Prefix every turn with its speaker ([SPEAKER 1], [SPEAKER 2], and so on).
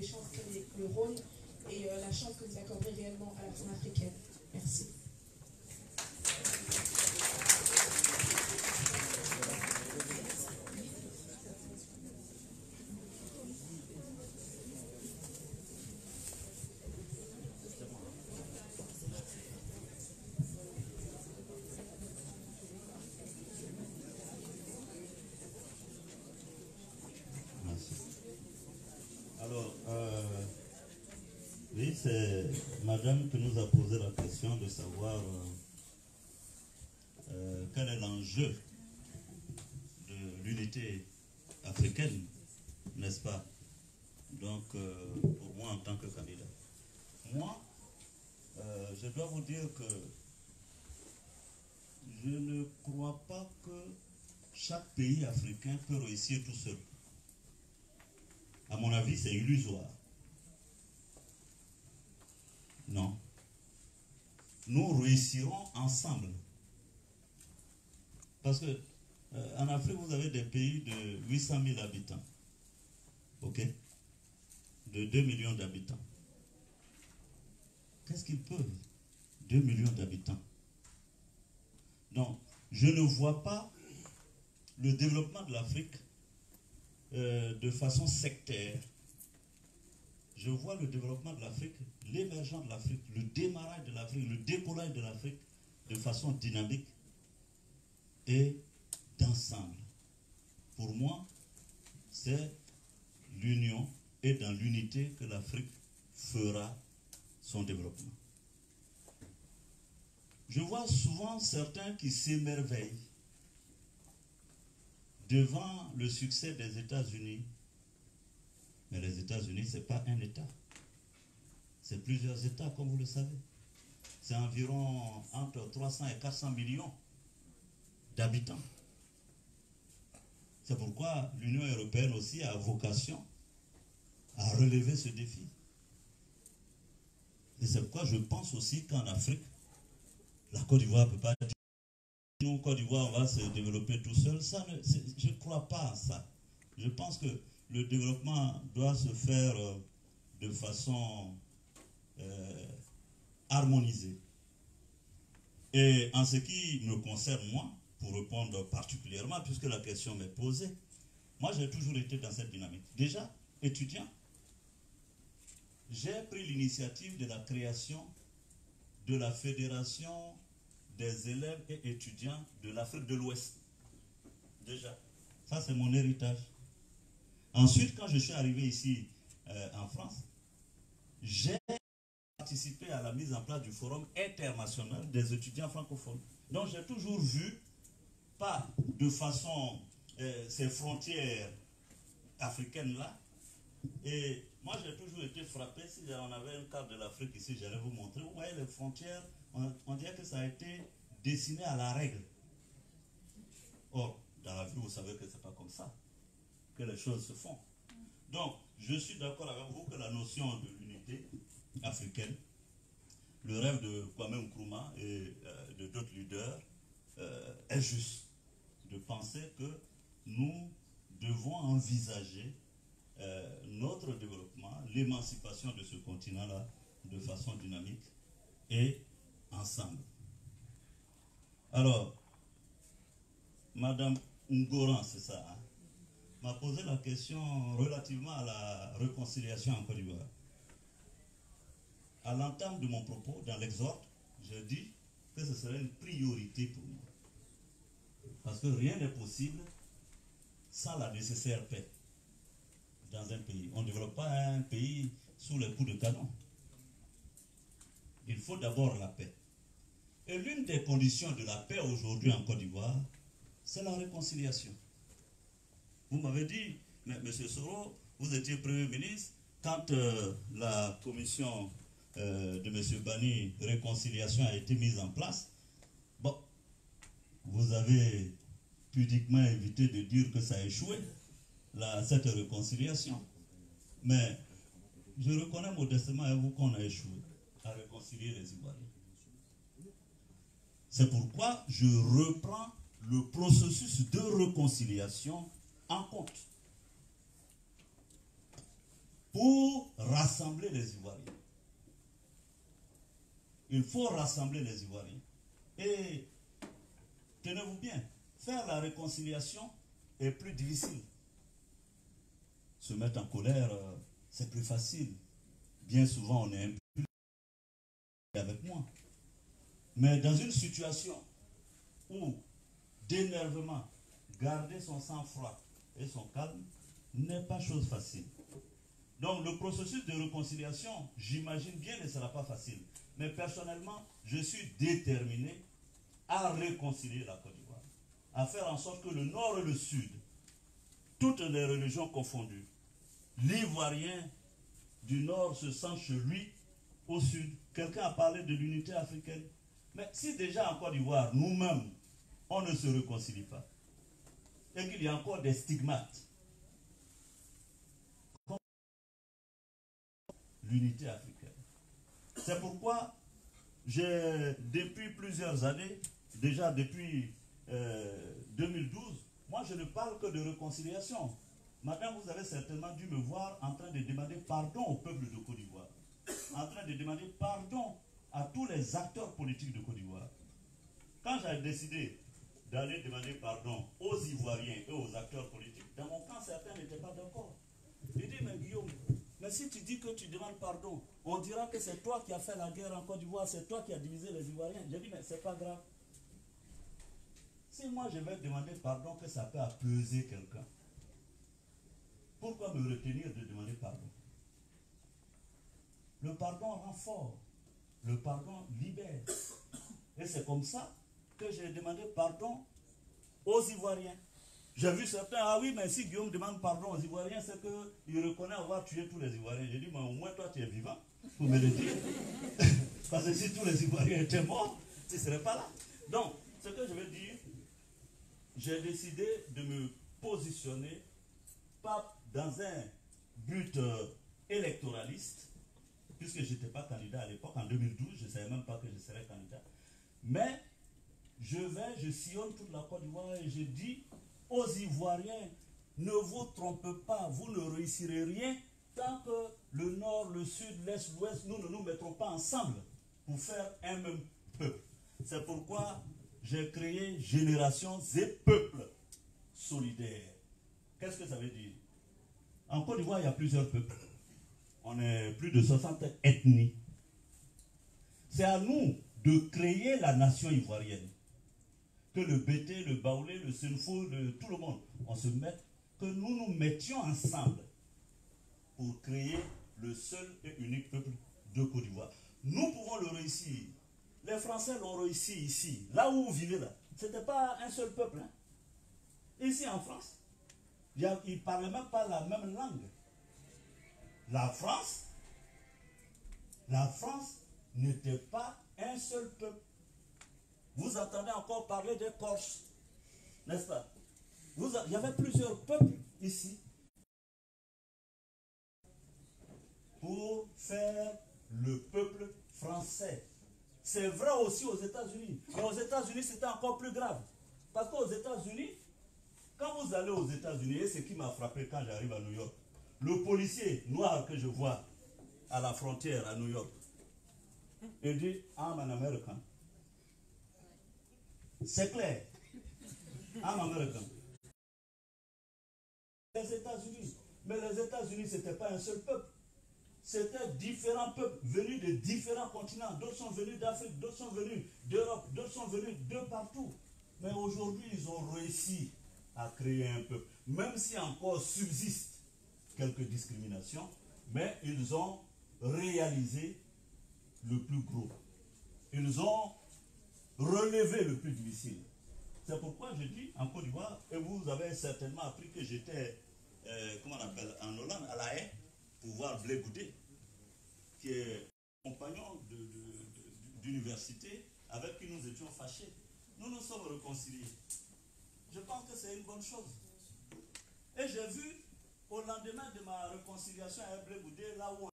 [SPEAKER 1] les chances, le rôle et la chance que vous accordez réellement à la femme africaine. Merci.
[SPEAKER 2] C'est madame qui nous a posé la question de savoir euh, euh, quel est l'enjeu de l'unité africaine, n'est-ce pas? Donc, euh, pour moi en tant que candidat. Moi, je dois vous dire que je ne crois pas que chaque pays africain peut réussir tout seul. À mon avis, c'est illusoire. Non. Nous réussirons ensemble. Parce que euh, en Afrique, vous avez des pays de 800 000 habitants. OK De 2 millions d'habitants. Qu'est-ce qu'ils peuvent 2 millions d'habitants? Donc, je ne vois pas le développement de l'Afrique euh, de façon sectaire je vois le développement de l'Afrique, l'émergence de l'Afrique, le démarrage de l'Afrique, le décollage de l'Afrique de façon dynamique et d'ensemble. Pour moi, c'est l'union et dans l'unité que l'Afrique fera son développement. Je vois souvent certains qui s'émerveillent devant le succès des États-Unis mais les États-Unis, ce n'est pas un État. C'est plusieurs États, comme vous le savez. C'est environ entre 300 et 400 millions d'habitants. C'est pourquoi l'Union européenne aussi a vocation à relever ce défi. Et c'est pourquoi je pense aussi qu'en Afrique, la Côte d'Ivoire ne peut pas dire nous, Côte d'Ivoire, on va se développer tout seul. Ça je ne crois pas à ça. Je pense que le développement doit se faire euh, de façon euh, harmonisée. Et en ce qui me concerne, moi, pour répondre particulièrement, puisque la question m'est posée, moi j'ai toujours été dans cette dynamique. Déjà, étudiant, j'ai pris l'initiative de la création de la Fédération des élèves et étudiants de l'Afrique de l'Ouest. Déjà, ça c'est mon héritage. Ensuite, quand je suis arrivé ici euh, en France, j'ai participé à la mise en place du Forum international des étudiants francophones. Donc j'ai toujours vu, pas de façon, euh, ces frontières africaines-là. Et moi j'ai toujours été frappé, si on avait une carte de l'Afrique ici, j'allais vous montrer, vous voyez les frontières, on, on dirait que ça a été dessiné à la règle. Or, dans la vie, vous savez que ce n'est pas comme ça les choses se font. Donc, je suis d'accord avec vous que la notion de l'unité africaine, le rêve de Kwame Nkrumah et euh, de d'autres leaders euh, est juste. De penser que nous devons envisager euh, notre développement, l'émancipation de ce continent-là de façon dynamique et ensemble. Alors, Madame Ngoran, c'est ça, hein? M'a posé la question relativement à la réconciliation en Côte d'Ivoire. À l'entame de mon propos, dans l'exhorte, je dis que ce serait une priorité pour moi. Parce que rien n'est possible sans la nécessaire paix dans un pays. On ne développe pas un pays sous les coups de canon. Il faut d'abord la paix. Et l'une des conditions de la paix aujourd'hui en Côte d'Ivoire, c'est la réconciliation. Vous m'avez dit, M. Soro, vous étiez Premier ministre, quand euh, la commission euh, de M. Bani Réconciliation a été mise en place, bon, vous avez pudiquement évité de dire que ça a échoué, cette réconciliation. Mais je reconnais modestement à vous qu'on a échoué à réconcilier les Ivoiriens. C'est pourquoi je reprends le processus de réconciliation en compte. pour rassembler les Ivoiriens. Il faut rassembler les Ivoiriens. Et tenez-vous bien, faire la réconciliation est plus difficile. Se mettre en colère, euh, c'est plus facile. Bien souvent, on est impulsif avec moi. Mais dans une situation où d'énervement, garder son sang-froid et son calme n'est pas chose facile. Donc le processus de réconciliation, j'imagine bien, ne sera pas facile. Mais personnellement, je suis déterminé à réconcilier la Côte d'Ivoire, à faire en sorte que le Nord et le Sud, toutes les religions confondues, l'Ivoirien du Nord se sent chez lui au Sud. Quelqu'un a parlé de l'unité africaine. Mais si déjà en Côte d'Ivoire, nous-mêmes, on ne se réconcilie pas, et qu'il y a encore des stigmates, l'unité africaine. C'est pourquoi j'ai, depuis plusieurs années, déjà depuis 2012, moi je ne parle que de réconciliation. Madame, vous avez certainement dû me voir en train de demander pardon au peuple de Côte d'Ivoire, en train de demander pardon à tous les acteurs politiques de Côte d'Ivoire. Quand j'ai décidé d'aller demander pardon Ivoiriens et aux acteurs politiques, dans mon camp, certains n'étaient pas d'accord. J'ai mais Guillaume, mais si tu dis que tu demandes pardon, on dira que c'est toi qui as fait la guerre en Côte d'Ivoire, c'est toi qui as divisé les Ivoiriens. J'ai dit, mais c'est pas grave. Si moi je vais demander pardon, que ça peut apaiser quelqu'un, pourquoi me retenir de demander pardon? Le pardon rend fort. Le pardon libère. Et c'est comme ça que j'ai demandé pardon aux Ivoiriens. J'ai vu certains, ah oui, mais si Guillaume demande pardon aux Ivoiriens, c'est qu'il reconnaît avoir tué tous les Ivoiriens. J'ai dit, mais au moins toi tu es vivant pour me le dire. Parce que si tous les Ivoiriens étaient morts, tu ne serais pas là. Donc, ce que je veux dire, j'ai décidé de me positionner, pas dans un but euh, électoraliste, puisque je n'étais pas candidat à l'époque, en 2012, je ne savais même pas que je serais candidat. Mais je vais, je sillonne toute la Côte d'Ivoire et je dis aux Ivoiriens, ne vous trompez pas, vous ne réussirez rien tant que le nord, le sud, l'est, l'ouest, nous ne nous mettrons pas ensemble pour faire un même peuple. C'est pourquoi j'ai créé Générations et Peuples solidaires. Qu'est-ce que ça veut dire? En Côte d'Ivoire, il y a plusieurs peuples. On est plus de 60 ethnies. C'est à nous de créer la nation ivoirienne. Que le BT, le Baoulé, le Senfo, tout le monde, on se mette, que nous nous mettions ensemble pour créer le seul et unique peuple de Côte d'Ivoire. Nous pouvons le réussir. Les Français l'ont réussi ici, là où vous vivez là. Ce n'était pas un seul peuple. Hein. Ici en France, ils ne parlaient même pas la même langue. La France, la France n'était pas un seul peuple. Vous entendez encore parler des Corses, n'est-ce pas? Il y avait plusieurs peuples ici pour faire le peuple français. C'est vrai aussi aux États-Unis. Mais aux États-Unis, c'était encore plus grave. Parce qu'aux États-Unis, quand vous allez aux États-Unis, et ce qui m'a frappé quand j'arrive à New York, le policier noir que je vois à la frontière à New York, il dit I'm an American. C'est clair. I'm American. Les États-Unis. Mais les États-Unis, ce n'était pas un seul peuple. C'était différents peuples venus de différents continents. D'autres sont venus d'Afrique, d'autres sont venus d'Europe, d'autres sont venus de partout. Mais aujourd'hui, ils ont réussi à créer un peuple. Même si encore subsiste quelques discriminations, mais ils ont réalisé le plus gros. Ils ont relevé le plus difficile. C'est pourquoi je dis en Côte d'Ivoire, et vous avez certainement appris que j'étais, euh, comment on appelle, en Hollande, à La Haye, pour voir Blé qui est compagnon d'université avec qui nous étions fâchés. Nous nous sommes réconciliés. Je pense que c'est une bonne chose. Et j'ai vu, au lendemain de ma réconciliation avec Blé là où